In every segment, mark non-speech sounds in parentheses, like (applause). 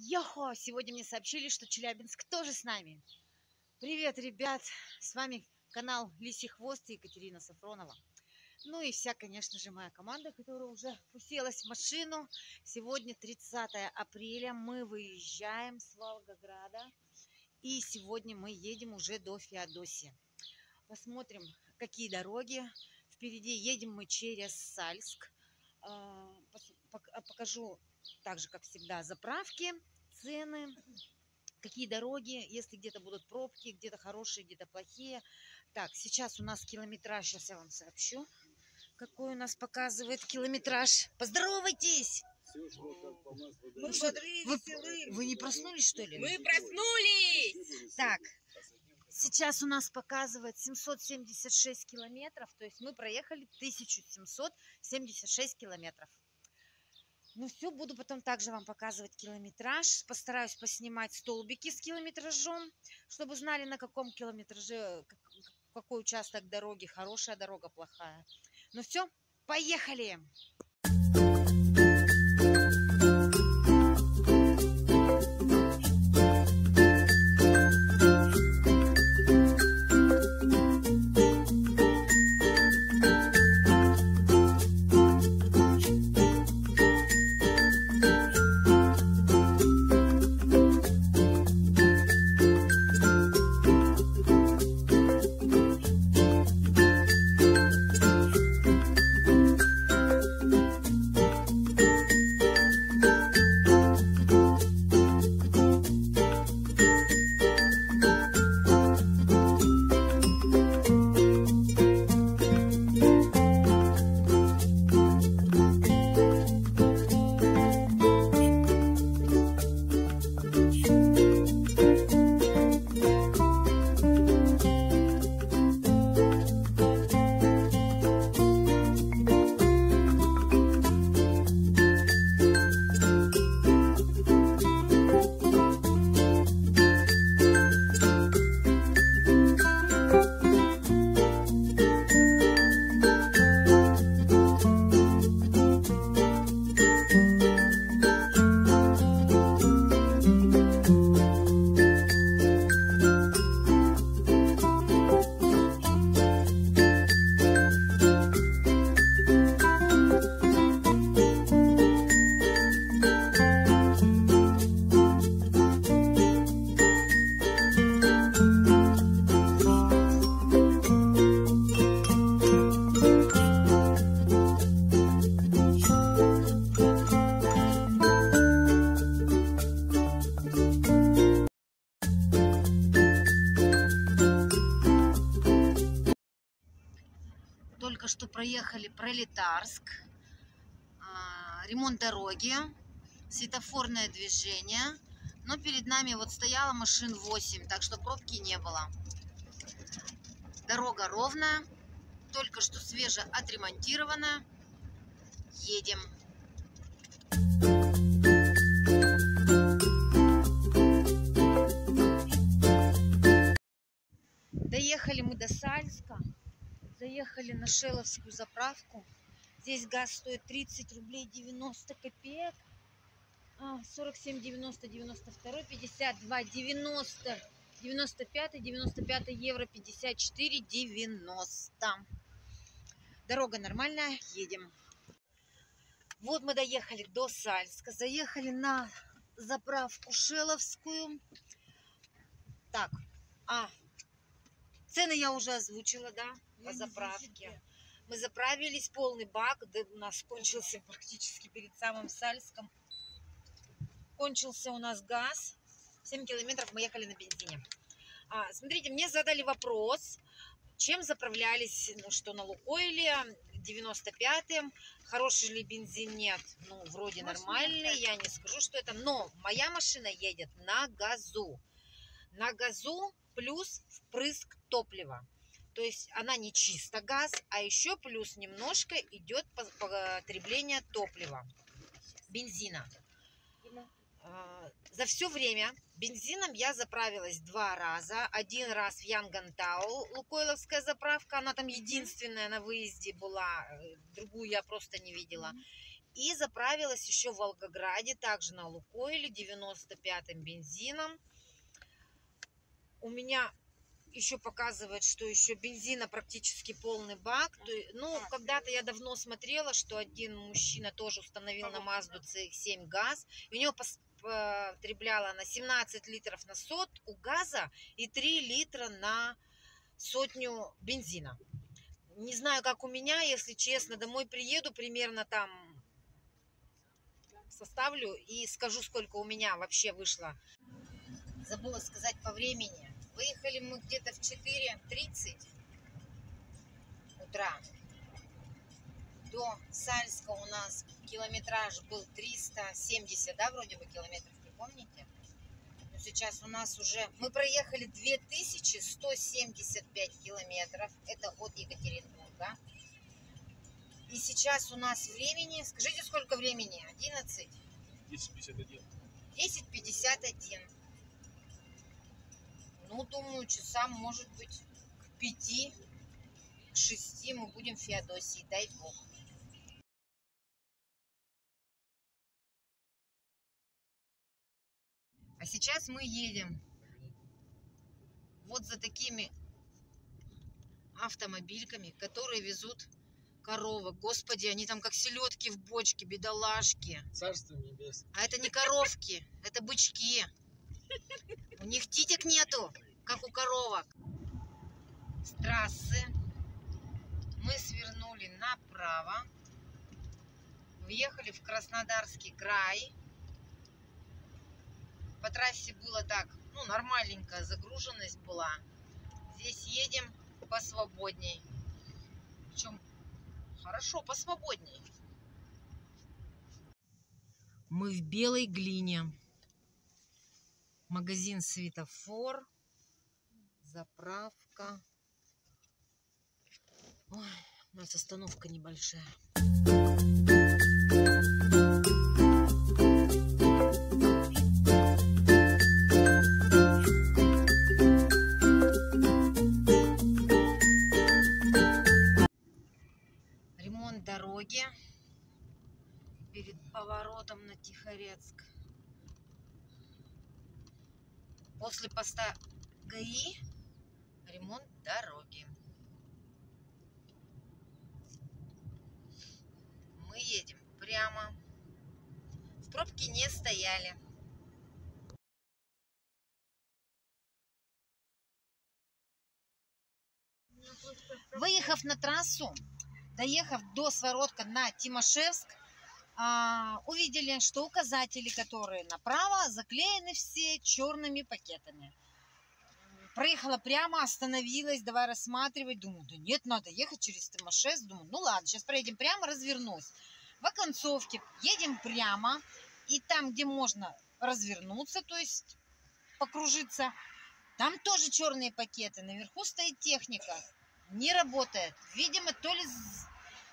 Йохо! Сегодня мне сообщили, что Челябинск тоже с нами. Привет, ребят! С вами канал Лисий Хвост и Екатерина Сафронова. Ну и вся, конечно же, моя команда, которая уже уселась в машину. Сегодня 30 апреля, мы выезжаем с Волгограда. И сегодня мы едем уже до Феодосии. Посмотрим, какие дороги. Впереди едем мы через Сальск. А, покажу так же, как всегда, заправки, цены, какие дороги, если где-то будут пробки, где-то хорошие, где-то плохие. Так, сейчас у нас километраж, сейчас я вам сообщу, какой у нас показывает километраж. Поздоровайтесь! Ну, что, вы, вы не проснулись, что ли? Мы проснулись! Так, сейчас у нас показывает 776 километров, то есть мы проехали 1776 километров. Ну все, буду потом также вам показывать километраж. Постараюсь поснимать столбики с километражом, чтобы знали, на каком километраже, какой участок дороги, хорошая дорога, плохая. Ну все, поехали! Что проехали Пролетарск, а, ремонт дороги, светофорное движение. Но перед нами вот стояла машин 8, так что пробки не было. Дорога ровная, только что свеже отремонтирована. Едем. Доехали мы до Сальска. Заехали на Шеловскую заправку. Здесь газ стоит 30 рублей 90 копеек. 47, 90, 92, 52, 90, 95, 95 евро, 54, 90. Дорога нормальная, едем. Вот мы доехали до Сальска, заехали на заправку Шеловскую. Так, а, цены я уже озвучила, да? По заправке. Мы заправились, полный бак, да у нас кончился (laughs) практически перед самым Сальском. Кончился у нас газ. 7 километров мы ехали на бензине. А, смотрите, мне задали вопрос, чем заправлялись, ну, что на Лукойле, 95-м, хороший ли бензин, нет, ну, вроде машина нормальный, я не скажу, что это, но моя машина едет на газу, на газу плюс впрыск топлива. То есть она не чисто газ, а еще плюс немножко идет потребление топлива, бензина. А, за все время бензином я заправилась два раза. Один раз в Янгантау, Лукойловская заправка, она там единственная на выезде была, э, другую я просто не видела. И заправилась еще в Волгограде, также на Лукойле, 95-м бензином. У меня еще показывает, что еще бензина практически полный бак. То ну, когда-то я давно смотрела, что один мужчина тоже установил на Мазду CX-7 газ. И у него потребляла на 17 литров на сотку газа и 3 литра на сотню бензина. Не знаю, как у меня, если честно, домой приеду, примерно там составлю и скажу, сколько у меня вообще вышло. Забыла сказать по времени. Выехали мы где-то в 4.30 утра. До Сальска у нас километраж был 370, да, вроде бы километров, не помните? Но сейчас у нас уже... Мы проехали 2175 километров. Это от Екатеринбурга. И сейчас у нас времени... Скажите, сколько времени? 11? 1051. 10.51. Ну, думаю, часам, может быть, к 5, к 6 мы будем в Феодосии, дай бог. А сейчас мы едем вот за такими автомобильками, которые везут коровок. Господи, они там как селедки в бочке, бедолашки. Царство небесное. А это не коровки, это бычки. У них титек нету, как у коровок. С трассы мы свернули направо, въехали в Краснодарский край. По трассе было так, ну, нормальненькая загруженность была. Здесь едем посвободней. Причем хорошо, посвободней. Мы в белой глине. Магазин Светофор. Заправка. Ой, у нас остановка небольшая. Ремонт дороги перед поворотом на Тихорецк. После поста ГАИ ремонт дороги. Мы едем прямо. В пробке не стояли. Выехав на трассу, доехав до Своротка на Тимошевск, увидели, что указатели, которые направо, заклеены все черными пакетами. Проехала прямо, остановилась, давай рассматривать. Думаю, да нет, надо ехать через Тимошевск. Думаю, ну ладно, сейчас проедем прямо, развернусь. В оконцовке едем прямо, и там, где можно развернуться, то есть покружиться, там тоже черные пакеты. Наверху стоит техника, не работает. Видимо, то ли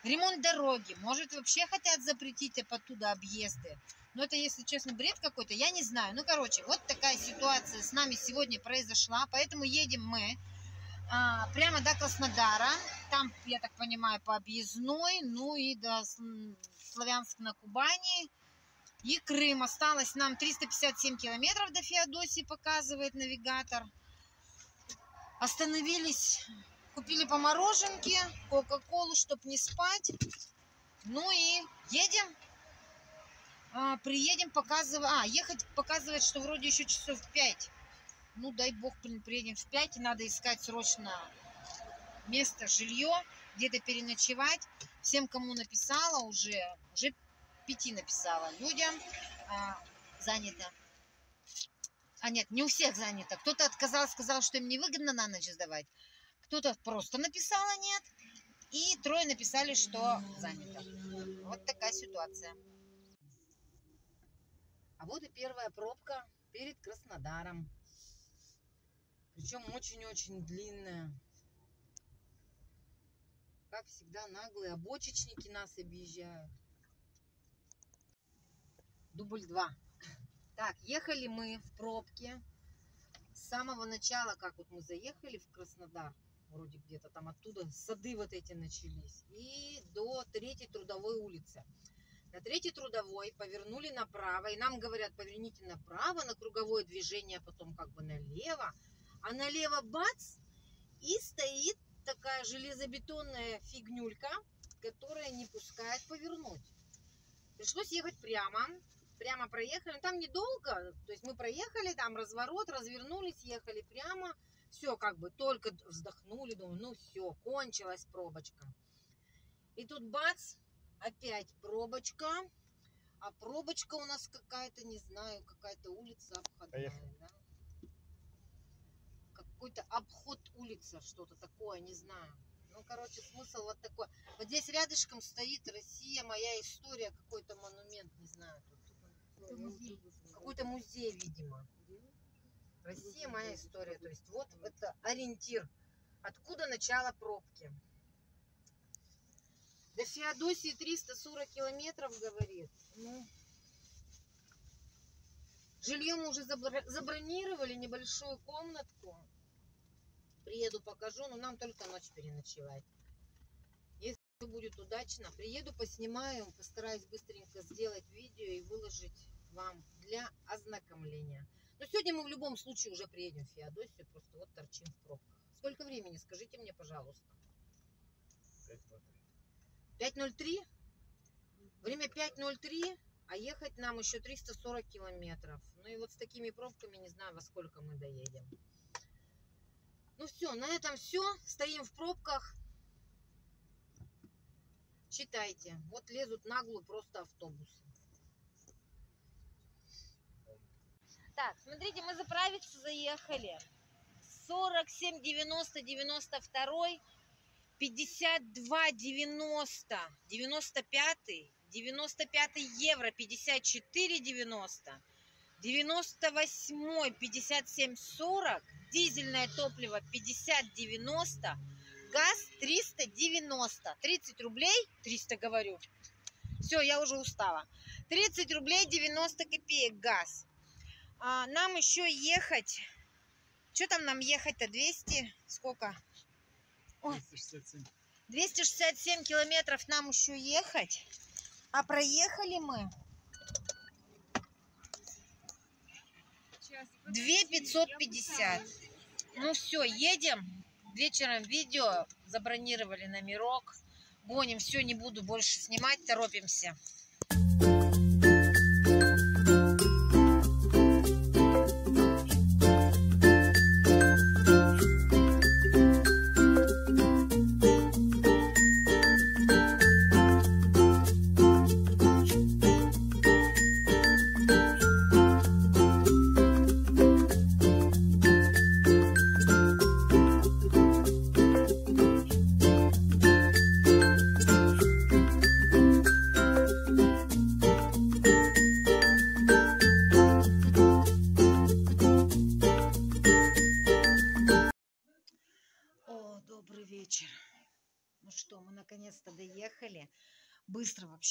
ремонт дороги, может, вообще хотят запретить оттуда объезды. Но это, если честно, бред какой-то, я не знаю. Ну, короче, вот такая ситуация с нами сегодня произошла, поэтому едем мы а, прямо до Краснодара. Там, я так понимаю, по объездной, ну и до Сл- Славянска на Кубани. И Крым. Осталось нам 357 километров до Феодосии, показывает навигатор. Остановились, купили по мороженке, кока-колу, чтобы не спать. Ну и едем. А, приедем, показывать. А, ехать показывает, что вроде еще часов 5. Ну, дай бог, приедем в 5. И надо искать срочно место, жилье, где-то переночевать. Всем, кому написала уже, уже пяти написала людям, а, занято. А нет, не у всех занято. Кто-то отказал, сказал, что им невыгодно на ночь сдавать. Кто-то просто написала нет. И трое написали, что занято. Вот такая ситуация. А вот и первая пробка перед Краснодаром. Причем очень-очень длинная. Как всегда, наглые обочечники нас объезжают. Дубль 2. Так, ехали мы в пробке. С самого начала, как вот мы заехали в Краснодар, вроде где-то там оттуда сады вот эти начались, и до третьей трудовой улицы. На третий трудовой повернули направо, и нам говорят, поверните направо на круговое движение, а потом как бы налево. А налево бац, и стоит такая железобетонная фигнюлька, которая не пускает повернуть. Пришлось ехать прямо, прямо проехали, там недолго, то есть мы проехали, там разворот, развернулись, ехали прямо, все как бы только вздохнули, думаю, ну все, кончилась пробочка. И тут бац, опять пробочка, а пробочка у нас какая-то, не знаю, какая-то улица обходная, Поехали. да? Какой-то обход улица, что-то такое, не знаю. Ну, короче, смысл вот такой. Вот здесь рядышком стоит Россия, моя история, какой-то монумент, не знаю. Тут. Какой-то музей, видимо. Россия, моя история. То есть вот это ориентир. Откуда начало пробки. До Феодосии 340 километров, говорит. Ну, жилье мы уже забро- забронировали, небольшую комнатку. Приеду, покажу, но нам только ночь переночевать. Если будет удачно, приеду, поснимаю, постараюсь быстренько сделать видео и выложить вам для ознакомления. Но сегодня мы в любом случае уже приедем в Феодосию, просто вот торчим в пробках. Сколько времени, скажите мне, пожалуйста. 5.03? Время 5.03, а ехать нам еще 340 километров. Ну и вот с такими пробками не знаю, во сколько мы доедем. Ну все, на этом все. Стоим в пробках. Читайте. Вот лезут наглую просто автобусы. Так, смотрите, мы заправиться заехали. 47, 90, 92, 52, 90, 95, 95 евро, 54, 90, 98, 57, 40, дизельное топливо 50, 90, газ 390, 30 рублей, 300 говорю. Все, я уже устала. 30 рублей 90 копеек газ. А, нам еще ехать. Что там нам ехать-то? 200? Сколько? Ой. 267. 267 километров нам еще ехать. А проехали мы 2550. Ну все, едем. Вечером видео. Забронировали номерок. Гоним. Все, не буду больше снимать. Торопимся.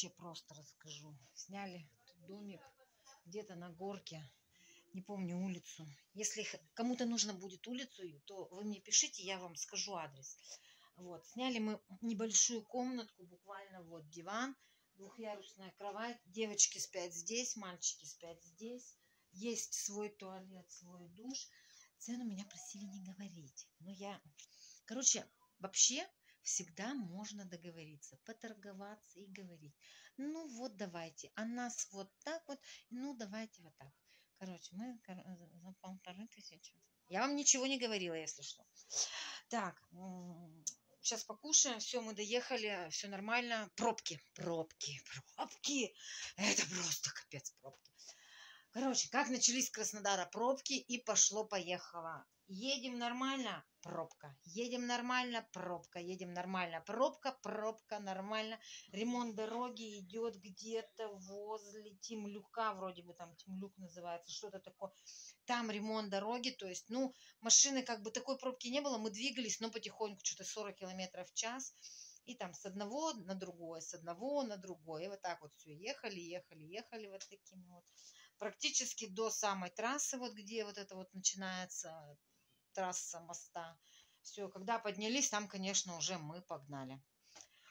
Вообще просто расскажу. Сняли домик где-то на горке. Не помню улицу. Если кому-то нужно будет улицу, то вы мне пишите, я вам скажу адрес. Вот, сняли мы небольшую комнатку, буквально вот диван, двухъярусная кровать. Девочки спят здесь, мальчики спят здесь. Есть свой туалет, свой душ. Цену меня просили не говорить. Но я Короче, вообще всегда можно договориться, поторговаться и говорить. Ну вот давайте, а нас вот так вот, ну давайте вот так. Короче, мы за за полторы тысячи. Я вам ничего не говорила, если что. Так, сейчас покушаем, все, мы доехали, все нормально. Пробки, пробки, пробки. Это просто капец пробки. Короче, как начались с Краснодара пробки и пошло-поехало. Едем нормально, пробка. Едем нормально, пробка. Едем нормально, пробка, пробка, нормально. Ремонт дороги идет где-то возле Тимлюка, вроде бы там Тимлюк называется, что-то такое. Там ремонт дороги, то есть, ну, машины как бы такой пробки не было, мы двигались, но потихоньку, что-то 40 километров в час. И там с одного на другое, с одного на другое. И вот так вот все ехали, ехали, ехали вот такими вот практически до самой трассы, вот где вот это вот начинается трасса моста. Все, когда поднялись, там, конечно, уже мы погнали.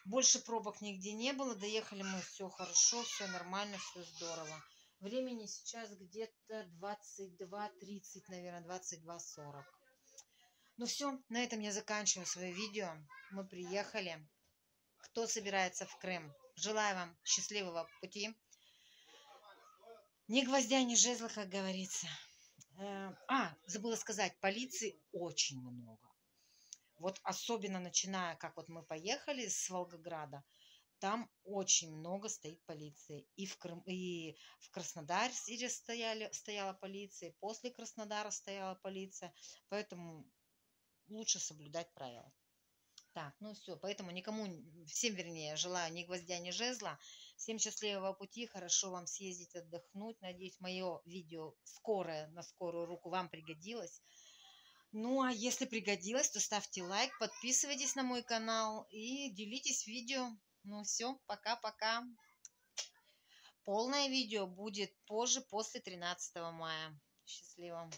Больше пробок нигде не было. Доехали мы все хорошо, все нормально, все здорово. Времени сейчас где-то 22.30, наверное, 22.40. Ну все, на этом я заканчиваю свое видео. Мы приехали. Кто собирается в Крым? Желаю вам счастливого пути. Ни гвоздя, ни жезла, как говорится. Э, А, забыла сказать, полиции очень много. Вот особенно начиная, как вот мы поехали с Волгограда, там очень много стоит полиции. И в, Крым, и в Краснодаре стояли, стояла полиция, после Краснодара стояла полиция. Поэтому лучше соблюдать правила. Так, ну все, поэтому никому, всем вернее, желаю ни гвоздя, ни жезла. Всем счастливого пути, хорошо вам съездить отдохнуть. Надеюсь, мое видео скорое, на скорую руку вам пригодилось. Ну, а если пригодилось, то ставьте лайк, подписывайтесь на мой канал и делитесь видео. Ну все, пока-пока. Полное видео будет позже, после 13 мая. Счастливо.